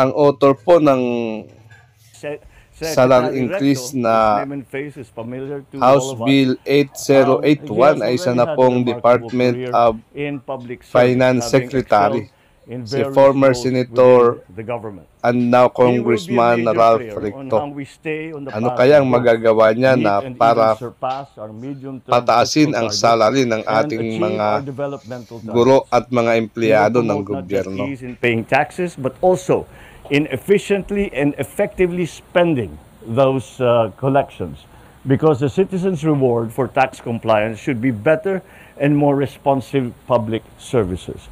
ang author po ng Set Salang increase na House Bill 8081 ay isa na pong Department of Finance Secretary. si former Senator and now Congressman Ralph Recto. Ano kaya ang magagawa niya na para pataasin ang salary ng ating mga guro at mga empleyado ng gobyerno? In efficiently and effectively spending those uh, collections. Because the citizens' reward for tax compliance should be better and more responsive public services.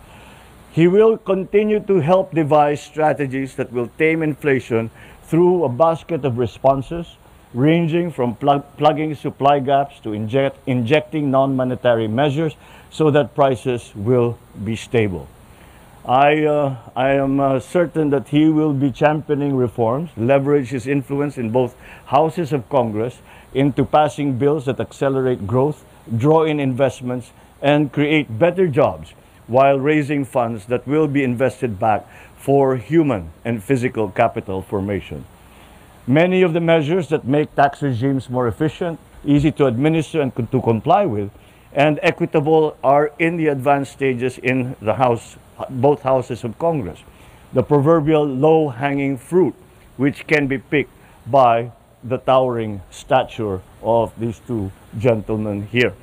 He will continue to help devise strategies that will tame inflation through a basket of responses, ranging from plug- plugging supply gaps to inject- injecting non monetary measures so that prices will be stable. I, uh, I am uh, certain that he will be championing reforms, leverage his influence in both houses of Congress into passing bills that accelerate growth, draw in investments, and create better jobs while raising funds that will be invested back for human and physical capital formation. Many of the measures that make tax regimes more efficient, easy to administer and to comply with, and equitable are in the advanced stages in the House, both houses of Congress. The proverbial low-hanging fruit, which can be picked by the towering stature of these two gentlemen here.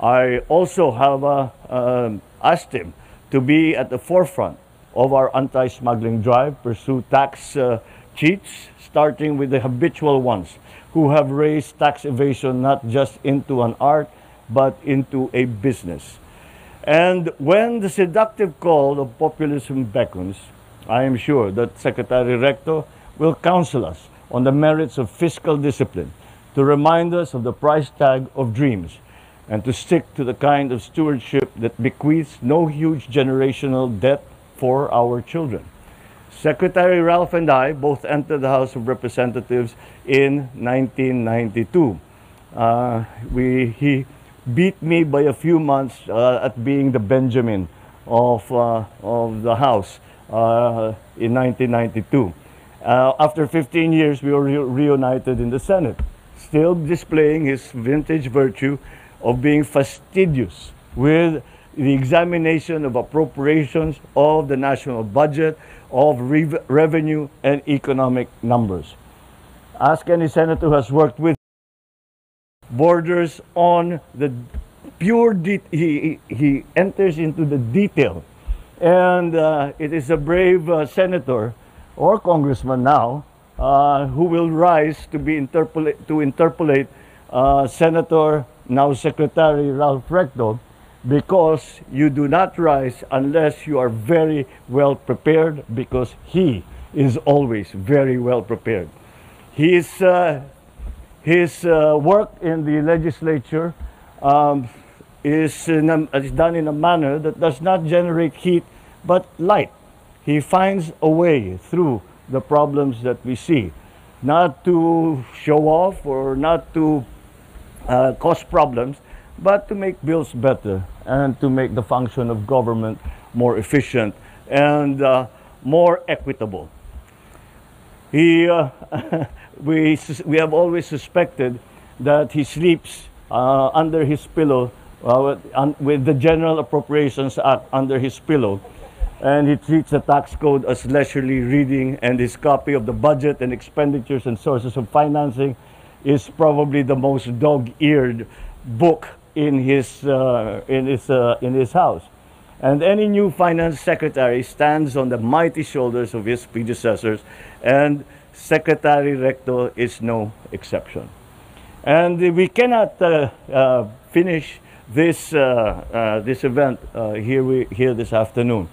I also have uh, um, asked him to be at the forefront of our anti-smuggling drive, pursue tax uh, cheats, starting with the habitual ones who have raised tax evasion not just into an art, but into a business. And when the seductive call of populism beckons, I am sure that Secretary Recto will counsel us on the merits of fiscal discipline, to remind us of the price tag of dreams, and to stick to the kind of stewardship that bequeaths no huge generational debt for our children. Secretary Ralph and I both entered the House of Representatives in 1992. Uh, we, he beat me by a few months uh, at being the Benjamin of, uh, of the House uh, in 1992. Uh, after 15 years, we were re- reunited in the Senate, still displaying his vintage virtue of being fastidious with the examination of appropriations of the national budget, of rev- revenue and economic numbers. Ask any senator who has worked with borders on the pure de- he, he he enters into the detail. And uh, it is a brave uh, senator or congressman now uh, who will rise to be interpolate to interpolate uh, senator now secretary ralph recto because you do not rise unless you are very well prepared because he is always very well prepared. His uh, his uh, work in the legislature um, is, a, is done in a manner that does not generate heat but light. He finds a way through the problems that we see, not to show off or not to uh, cause problems, but to make bills better and to make the function of government more efficient and uh, more equitable. He, uh, we, we have always suspected that he sleeps uh, under his pillow uh, with, the General Appropriations Act under his pillow. And he treats the tax code as leisurely reading, and his copy of the budget and expenditures and sources of financing is probably the most dog-eared book in his, uh, in his, uh, in his house. And any new finance secretary stands on the mighty shoulders of his predecessors, and Secretary Recto is no exception. And we cannot uh, uh, finish this, uh, uh, this event uh, here, we, here this afternoon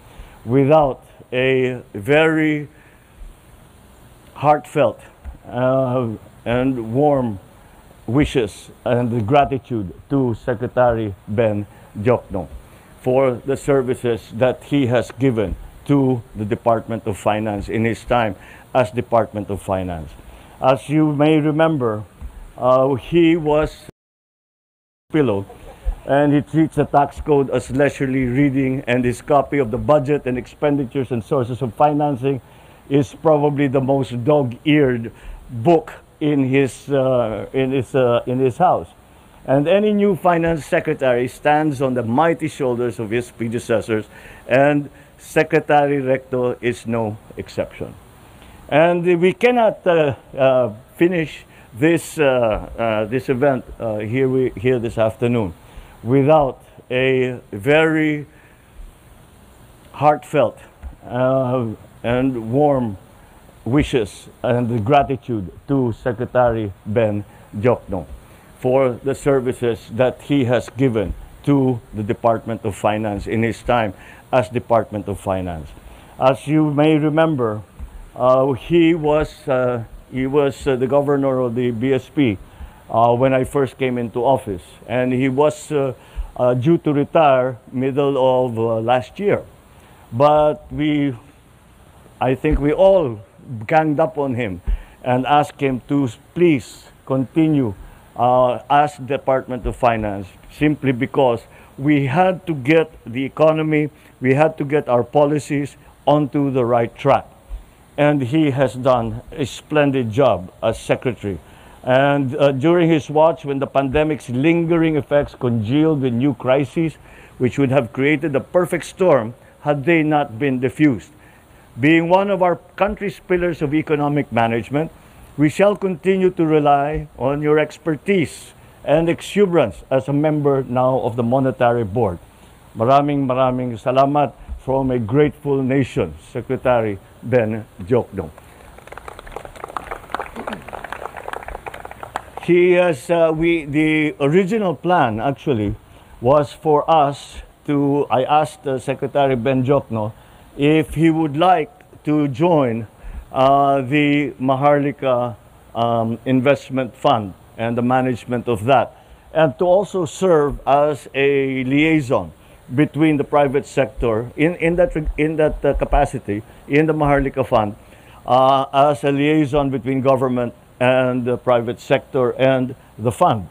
without a very heartfelt uh, and warm wishes and gratitude to Secretary Ben Diokno for the services that he has given to the Department of Finance in his time as Department of Finance. As you may remember, uh, he was pillow and he treats the tax code as leisurely reading and his copy of the budget and expenditures and sources of financing is probably the most dog-eared book in his uh, in his uh, in his house. And any new finance secretary stands on the mighty shoulders of his predecessors, and Secretary Recto is no exception. And we cannot uh, uh, finish this, uh, this event here, we, here this afternoon without a very heartfelt and warm wishes and gratitude to Secretary Ben Diokno for the services that he has given to the Department of Finance in his time as Department of Finance. As you may remember, he was, uh, he was uh, the governor of the BSP uh, when I first came into office, and he was uh, uh, due to retire middle of uh, last year. But we I think we all ganged up on him and asked him to please continue uh, as Department of Finance simply because we had to get the economy, we had to get our policies onto the right track. And he has done a splendid job as secretary. And uh, during his watch, when the pandemic's lingering effects congealed with new crises, which would have created a perfect storm had they not been diffused. Being one of our country's pillars of economic management, we shall continue to rely on your expertise and exuberance as a member now of the Monetary Board. Maraming maraming salamat from a grateful nation, Secretary Ben Diokno. He has, uh, we, the original plan actually was for us to, I asked uh, Secretary Ben Diokno if he would like to join uh, the Maharlika um, Investment Fund and the management of that, and to also serve as a liaison between the private sector in, in that, in that uh, capacity in the Maharlika Fund uh, as a liaison between government and the private sector and the fund.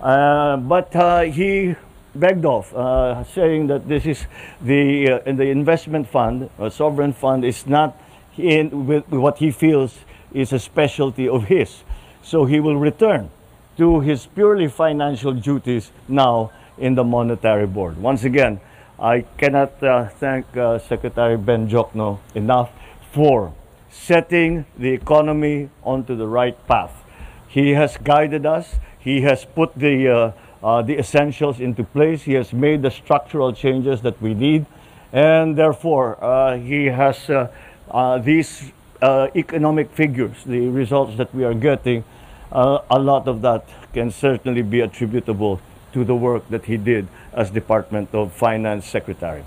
Uh, but uh, he begged off, uh, saying that this is the uh, in the investment fund, a sovereign fund, is not in with what he feels is a specialty of his. So he will return to his purely financial duties now in the monetary board. Once again, I cannot uh, thank uh, Secretary Ben Diokno enough for setting the economy onto the right path. He has guided us. He has put the uh, uh, the essentials into place. He has made the structural changes that we need, and therefore uh, he has uh, these economic figures, the results that we are getting. A lot of that can certainly be attributable to the work that he did as Department of Finance Secretary.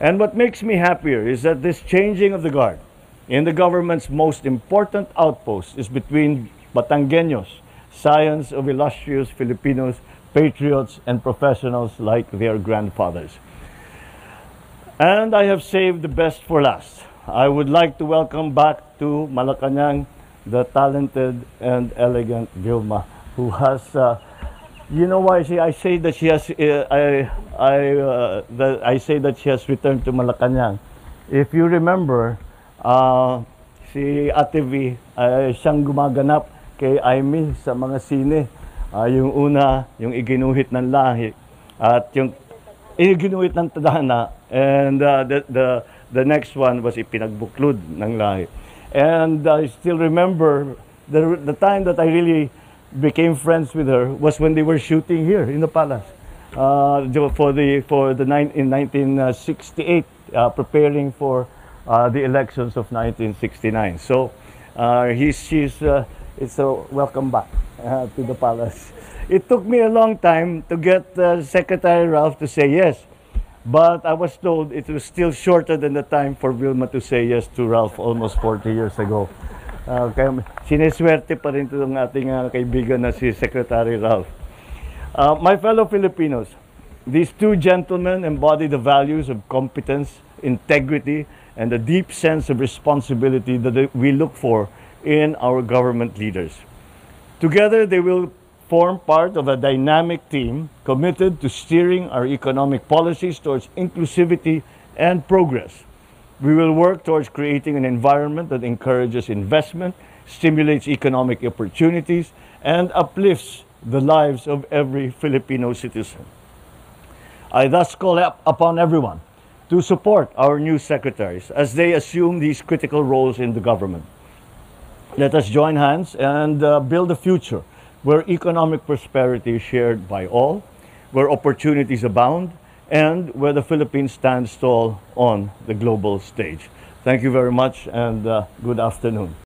And what makes me happier is that this changing of the guard in the government's most important outpost is between Batangueños, scions of illustrious Filipinos patriots and professionals like their grandfathers. And I have saved the best for last. I would like to welcome back to Malacanang the talented and elegant Vilma, who has, uh, you know why she, I say that she has, uh, I, I, uh, that I say that she has returned to Malacanang. If you remember, uh, si Ate V, uh, siyang gumaganap kay Aimee sa mga sine Uh, yung una, yung iginuhit ng lahi at yung iginuhit ng tadhana and uh, the, the, the next one was ipinagbuklod ng lahi. And I still remember the, the time that I really became friends with her was when they were shooting here in the palace uh, for the for the nine, in 1968, uh, preparing for uh, the elections of 1969. So uh, he's she's uh, it's a welcome back uh, to the palace. It took me a long time to get Secretary Ralph to say yes. But I was told it was still shorter than the time for Vilma to say yes to Ralph almost 40 years ago. Kaya sineswerte pa rin itong ating uh, kaibigan na si Secretary Ralph. Uh, my fellow Filipinos, these two gentlemen embody the values of competence, integrity, and a deep sense of responsibility that we look for in our government leaders. Together, they will form part of a dynamic team committed to steering our economic policies towards inclusivity and progress. We will work towards creating an environment that encourages investment, stimulates economic opportunities, and uplifts the lives of every Filipino citizen. I thus call up upon everyone to support our new secretaries as they assume these critical roles in the government. Let us join hands and uh, build a future where economic prosperity is shared by all, where opportunities abound, and where the Philippines stands tall on the global stage. Thank you very much and uh, good afternoon.